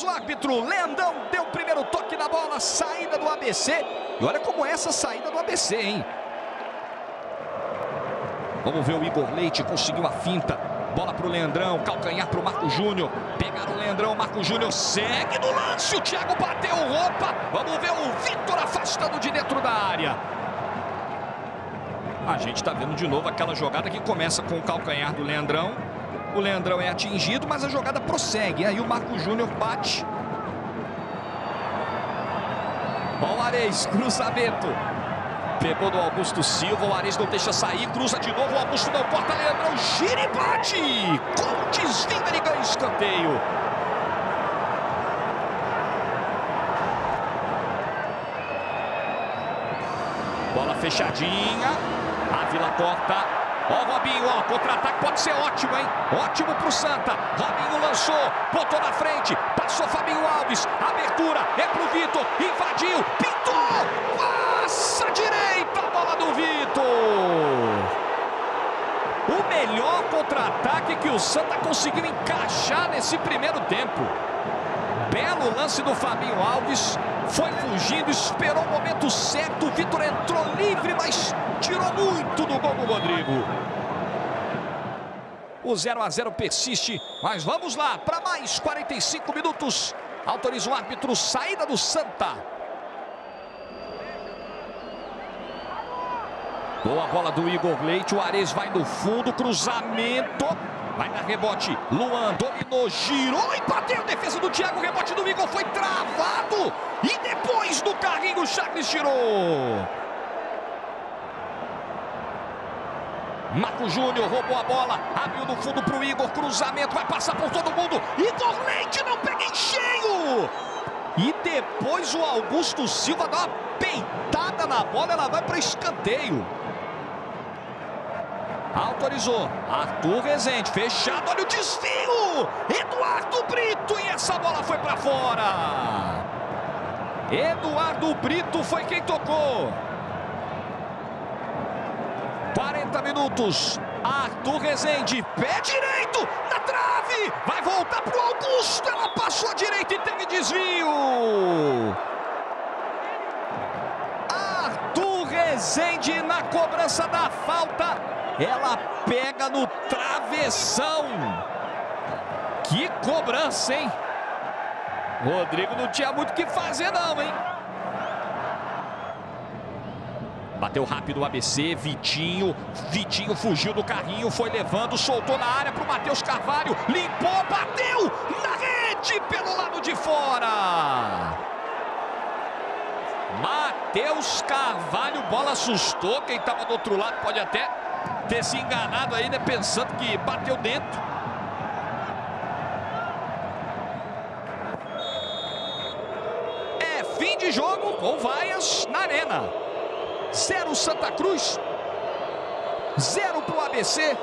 O árbitro. Leandão deu o primeiro toque na bola. Saída do ABC. E olha como é essa saída do ABC, hein? Vamos ver o Igor Leite. Conseguiu a finta. Bola para o Leandrão. Calcanhar para o Marco Júnior. Pegaram o Leandrão. Marco Júnior segue no lance. O Thiago bateu roupa. Vamos ver o Vitor afastando de dentro da área. A gente está vendo de novo aquela jogada que começa com o calcanhar do Leandrão. O Leandrão é atingido, mas a jogada prossegue. Aí o Marco Júnior bate. Ó o Ares, cruzamento. Pegou do Augusto Silva, o Ares não deixa sair, cruza de novo, o Augusto não corta, Leandrão gira e bate. Com desvio ele ganha escanteio. Bola fechadinha, a Vila corta, Ó o Robinho, ó, contra-ataque pode ser ótimo, hein? Ótimo pro Santa. Robinho lançou, botou na frente, passou Fabinho Alves. Abertura, é pro Vitor, invadiu, pintou, passa direita, a bola do Vitor. O melhor contra-ataque que o Santa conseguiu encaixar nesse primeiro tempo. Belo lance do Fabinho Alves. Foi fugindo, esperou o momento certo. O Vitor entrou livre, mas tirou muito do gol do Rodrigo. O 0 a 0 persiste, mas vamos lá para mais 45 minutos. Autoriza o árbitro, saída do Santa. Boa bola do Igor Leite, o Ares vai no fundo, cruzamento. Vai na rebote, Luan dominou, girou e bateu. Defesa do Thiago, rebote do Igor foi travado. E depois do carrinho, o Chagres tirou. Marco Júnior roubou a bola, abriu no fundo para o Igor, cruzamento, vai passar por todo mundo. Igor Leite não pega em cheio. E depois o Augusto Silva dá uma peitada na bola, ela vai para escanteio. Autorizou. Arthur Rezende, fechado, olha o desvio. Eduardo Brito e essa bola foi para fora. Eduardo Brito foi quem tocou. 40 minutos. Arthur Rezende, pé direito, na trave, vai voltar para o Augusto, ela passou a direita e teve desvio. Arthur Rezende na cobrança da falta, ela pega no travessão. Que cobrança, hein? Rodrigo não tinha muito o que fazer não, hein? Bateu rápido o ABC, Vitinho. Vitinho fugiu do carrinho, foi levando, soltou na área para o Matheus Carvalho. Limpou, bateu na rede pelo lado de fora. Matheus Carvalho, bola assustou. Quem estava do outro lado pode até ter se enganado aí, né? Pensando que bateu dentro. É fim de jogo com vaias na arena. 0 Santa Cruz, 0 para o ABC.